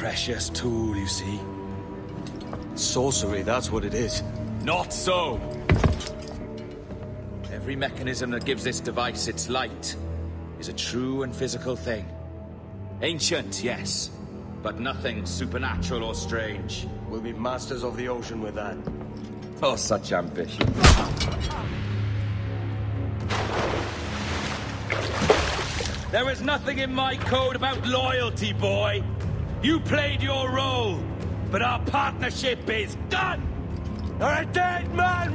precious tool, you see. Sorcery, that's what it is. Not so! Every mechanism that gives this device its light is a true and physical thing. Ancient, yes, but nothing supernatural or strange. We'll be masters of the ocean with that. Oh, such ambition. There is nothing in my code about loyalty, boy. You played your role, but our partnership is done! You're a dead man!